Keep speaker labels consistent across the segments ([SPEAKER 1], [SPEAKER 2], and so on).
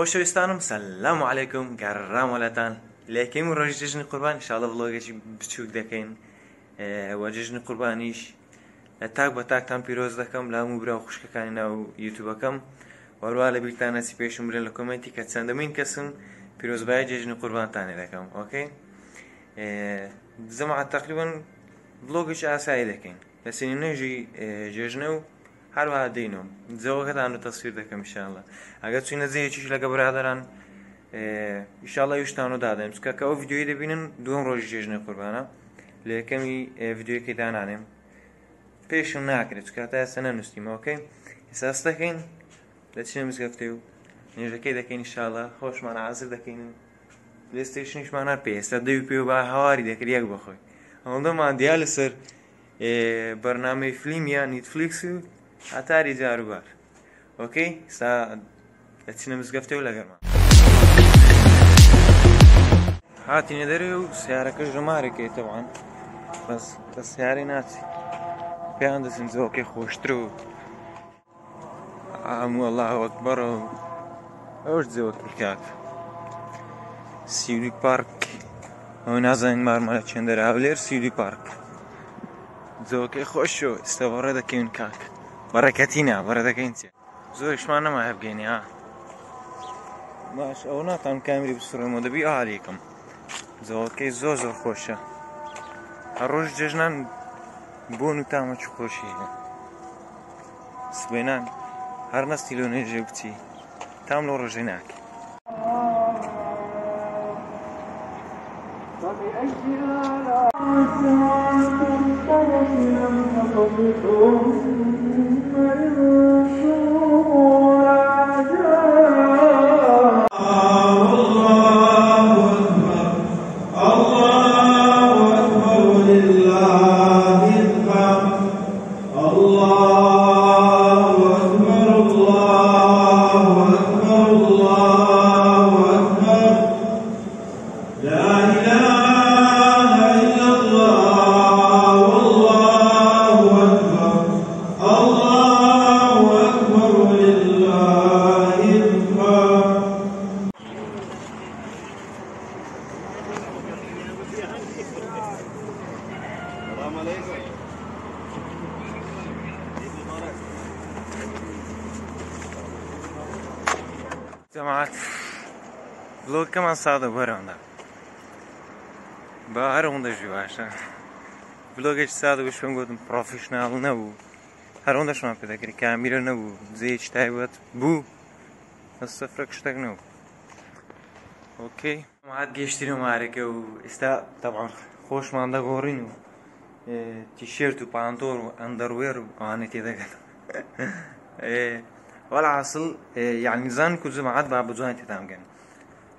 [SPEAKER 1] خۆشەویستانم سەلام عیکم گەڕامەلەتان لەکەیم ڕۆژ جژنی قوربان شڵە بڵۆگەی بچوک دەکەین وەجژنی قوربانیش تاک بە تاکتان پیرۆز دەکەم لام و برا خوشکەکانی ناو یوتوبەکەم وەروە لە بیرتانەسی پێشم برێن لە کمنتی کە چەندەمین کەسم پیرۆزبای جێژنی قوربانتانێ دەکەم ئۆکەی زەما تەقلیبن بڵۆگەش ئاسایی دەکەین لە سنی نوێژی جێژنە و هەروە دەینەوە جەوەکەتان و تەسویر دەکەم شانڵە ئەگەر چینە زەیەکیش لەگە برادران ئیشاڵە یشتان و دادەم چکە کە ئەو یددیوی دەبینن دوم ڕۆژ جێژنە قوربانە لە یەکەمی یددیوەکەی دانانێم پێشم ناکرێت چکە تا ئێستا نەنووسیمەوەکەی ئێساس دەکەین دەچینە مزگەفتێ و نێژەکەی دەکەین شاڵە خۆشمان حزر دەکەین لێستێشنیشمانە پێ ئێستا دەوی پێ و با هاواری دەکرد یەک بخۆی ئەوەندەمان دیال لەسەر بەرنامەی فلیمیا نیتفلیکس و هەتاری جاروبار ئۆکەی سا دەچینە مزگەفتەوە لەگەرمان هاتیێ دەرێ و سیارەکە ژەمارێکێتەوان بەس بە سیارەی ناچی پێیان دەسن زۆکێ خۆشتر و هەموو ئەلهوەک بەڕە ئەوش جێوەکی کات سیوری پارک ئەو نازانین مارمە چنددەرا لێر سیوری پارک جۆکەی خۆش و ئێستا بەڕێ دەکەون کاک بەڕێکەتینە بەرە دەکەین چێ زۆر شمان نەما هەبگەینی ها باش ئەو ناتان کامری بسڕێمەوە دەبی ئالیکم زەوەکەی زۆ زۆر خۆشە هەر ڕۆژ جێژنان بۆن و تامە چ خۆشی سبێنان هەر نەستی لۆ نێژێ بچی تام لۆ ڕژێ ناکە وبأجلنا لا عسى أن تبشر من Assalamualaikum. Cemaat é começado agora onda Bahar onda juaşa Vlog açsado bir şey gördüm profissional ne bu Her onda şu an pedakir kamera ne bu Zeyiç taybat bu Nasıl sıfıra kıştak ne bu اوكي ما عاد o معارك و استا طبعا خوش تیشێرت و پانتۆر و ئەندەروێر و ئەوانە تێدەگەن وەلا عسل یانیزان کو جمعات با بجوان تێدامگەن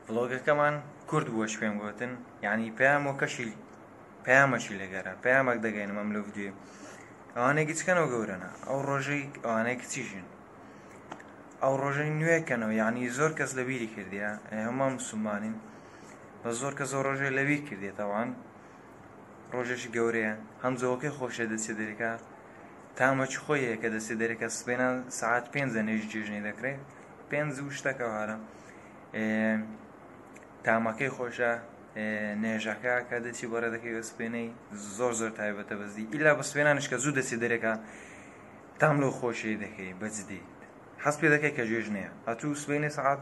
[SPEAKER 1] ڤڵۆگەکەمان کورد بووە شوێن گوتن یعنی پێیان و کەشی پامەشی لەگەرە پامەک دەگەین مەملو دوێ ئەوانەی گچکەنەوە گەورەنە ئەو ڕۆژەی ئەوانەی کچیژن ئەو ڕۆژەی نوێکەنەوە یعنی زۆر کەس لەبیری کردیا هەمام سومانین بە زۆر کە زۆر ڕۆژێ لەویر کردێتەوان ڕۆژێکی گەورەیە هەمزەوەکەی خۆشە دەچێت دەریکات تامەچ خۆیە کە دەسێت دەرێکە سبێنان سعات پێنجە نێژ جێژنی دەکرێت پێنج و شتەکەوارە تامەکەی خۆشە نێژەکە کە دەچی بەرە دەکەی بە سبێنەی زۆر زۆر تایبەتە بەزی ئیلا بە سبێنانش کە زوو دەچێت دەرێکە تام لەو خۆشی دەکەی بەجدی حەست پێ دەکەی کە جێژنەیە ئەتوو سبێنی سعات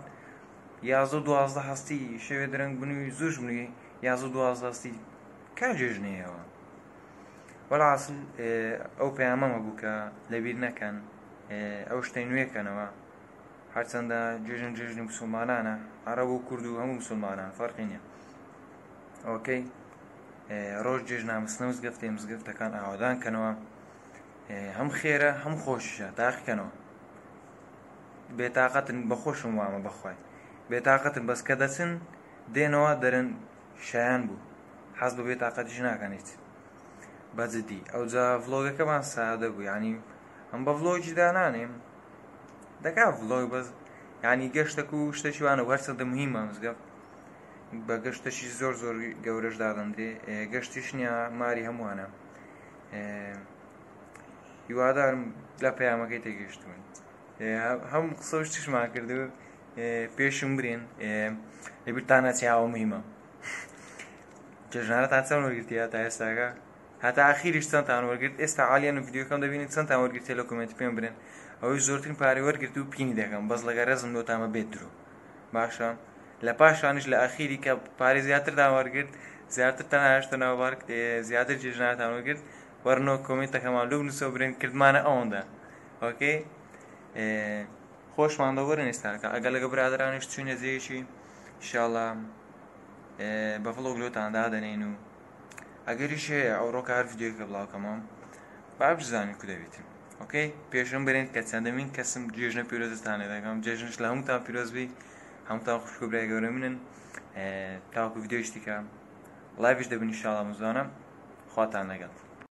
[SPEAKER 1] یازە دوازدە هەستی شەوێ درەنگ بنووی زوش بنووی یازە دوازدەستی کاجێژنیەوە وەڵاصل ئەو پەیامەمە بوو کە لەبیر نەکەن ئەو شتەی نوێکەنەوە هەرچەندە جێژن جێژنی مسلمانانە عرب و کورد و هەموو مسلمانان فەرقی نیە ئۆکەی ڕۆژ جێژنا مسنە مزگەفتێ مزگەفتەکان ئاوادانکەنەوە هەم خێرە هەم خۆشە تاقیکەنەوە بێتاقەتن بەخۆشم وامە بەخوای بێتاقەتن بەسکە دەچن دێنەوە دەرن شایان بوو حەز بە بێت تااقەتیش ناکەنیت بەجددی ئەو جا ڤلۆگەکەمان سادەبوو ینی ئەم بە ڤلۆجی دانانێم دەکا ڤلۆی بەس ینی گەشتەک و شتەشیوانە هەرچەندە مهمە مزگەفت بە گەشتەشی زۆر زۆر گەورەش دادەندێ گەشتیشنیا ماری هەمووانە هیوادارم لە پەیامەکەی تێگەشتون هەم قسەشتیشمان کردو پێشم برێن لەبییر تا نەچیاوە مهمە جژنانە تا چەند وەرگرتیە تا ئێستاگە هەتا ئاخیریش چەندتان وەرگرت ئێستا عالیان و یددیوەکەم دەبینی چەندتان وەرگرتێ لە کمنت پێم برن ئەوەی زۆرترین پارێ وەرگرت و پینی دەکەم بەس لەگە ڕێزم لۆتامە بێت درو باشە لە پاشانش لە ئاخیری کە پارێ زیاتردا وەرگرت زیاتر تەنهشتە ناوبارک زیاتر جێژناتان وەرگرت وەرنۆ کۆمیتەکەمان لەو نووسە برێن کردمانە ئەوەندا ئۆکەی خۆشمان دەوەرن ئێستاکە ئەگەر لەگە برادرانش چوینە زیێکی شڵام. بە فڵۆگلۆتاندا دەنین و ئەگەریش هەیە ئەوڕۆ کار یددیوکە بڵاوکەمەوە با بزانانی کو دەبیتم ئۆکەی پێشم برێن کە چەندەمین کەسم جێژنە پیرۆزستانێ دەگەم جێژنش لە هەموو تا پیرۆزبی هەم تا خوشک برای گەورە منن تاکو یددیۆشتیکە لایش دەبنی شاڵە مزانم خواتان لەگەڵ